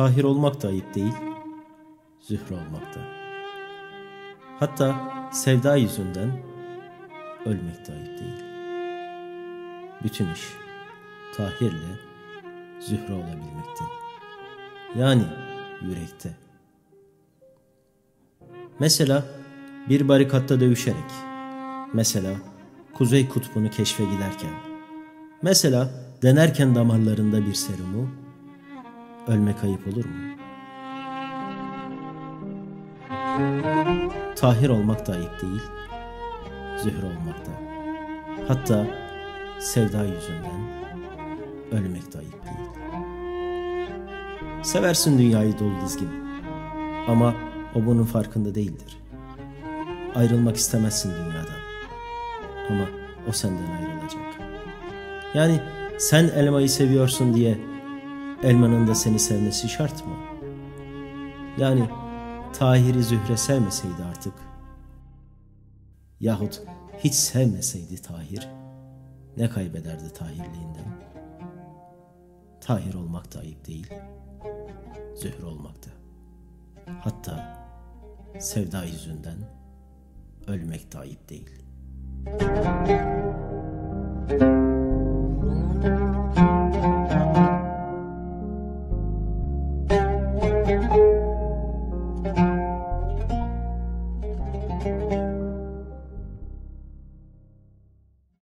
Tahir olmak da ayıp değil, Zühre olmak da. Hatta sevda yüzünden ölmek de ayıp değil. Bütün iş Tahir'le Zühre olabilmekte. Yani yürekte. Mesela bir barikatta dövüşerek, mesela Kuzey Kutbu'nu keşfe giderken, mesela denerken damarlarında bir serumu, ölmek ayıp olur mu? Tahir olmak da ayıp değil, Zühre olmak da. Hatta sevda yüzünden ölmek de ayıp değil. Seversin dünyayı dolu dizgin ama o bunun farkında değildir. Ayrılmak istemezsin dünyadan ama o senden ayrılacak. Yani sen elmayı seviyorsun diye elmanın da seni sevmesi şart mı? Yani Tahir'i Zühre sevmeseydi artık yahut hiç sevmeseydi Tahir ne kaybederdi Tahirliğinden? Tahir olmak da ayıp değil, Zühre olmak da. Hatta sevda yüzünden ölmek de ayıp değil.